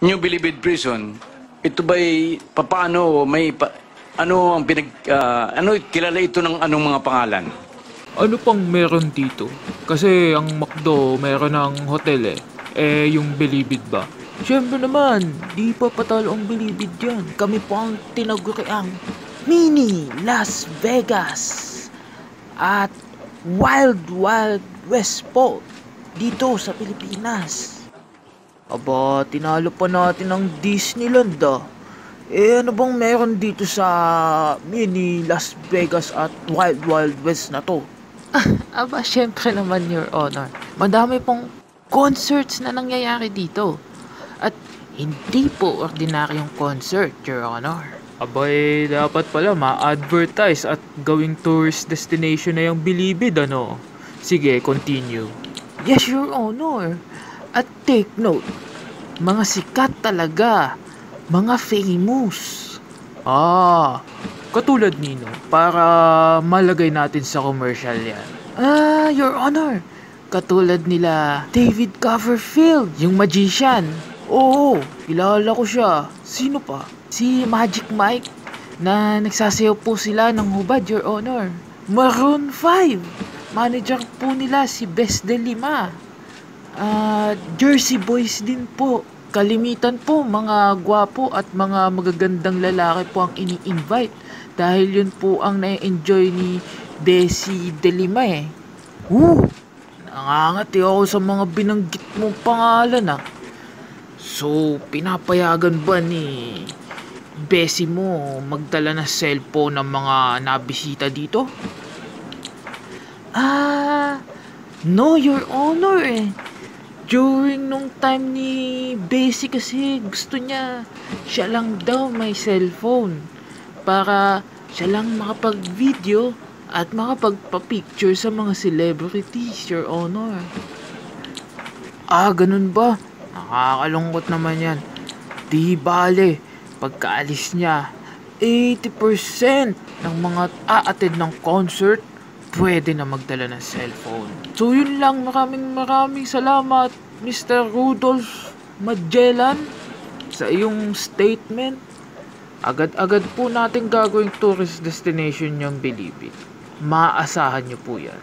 New Bilibid Prison, ito ba'y papaano may pa, ano ang pinag ah, ano kilala ito ng anong mga pangalan? Ano pang meron dito? Kasi ang McDo meron ng hotel eh. Eh, yung Bilibid ba? Siyempre naman, di pa patalo ang bilibid yan. Kami po ang tinaguriang Mini Las Vegas at Wild Wild West po dito sa Pilipinas. Aba, tinalo pa natin ang Disneyland ah. Eh ano bang meron dito sa Mini Las Vegas at Wild Wild West na to? Aba, syempre naman, Your Honor. Madami pong concerts na nangyayari dito. At hindi po ordinaryong concert, Your Honor. Abay, dapat pala ma-advertise at gawing tourist destination na yung Bilibid, ano? Sige, continue. Yes, Your Honor. At take note, mga sikat talaga. Mga famous. Ah, katulad nino, para malagay natin sa commercial yan. Ah, Your Honor. Katulad nila David Copperfield, yung magician. Oo, kilala ko siya. Sino pa? Si Magic Mike na nagsasayaw po sila ng hubad, Your Honor. Maroon 5. Manager po nila si Best de Lima. Ah, Jersey Boys din po. Kalimitan po mga gwapo at mga magagandang lalaki po ang ini-invite dahil yun po ang na-enjoy ni Bessie de Lima eh. Uh, nangangati ako sa mga binanggit mong pangalan ah. So, pinapayagan ba ni Bessie mo magdala ng cellphone ng mga nabisita dito? Ah, no, Your Honor eh. During nung time ni Bessie kasi gusto niya siya lang daw may cellphone para siya lang makapag-video at makapagpa-picture sa mga celebrities, Your Honor. Ah, ganun ba? Nakakalungkot naman yan. Di bale, pagkaalis niya, 80% ng mga aattend ng concert, pwede na magdala ng cellphone. So yun lang, maraming maraming salamat, Mr. Rudolph Magellan, sa iyong statement. Agad-agad po natin gagawing tourist destination yung Bilibid. Maasahan niyo po yan.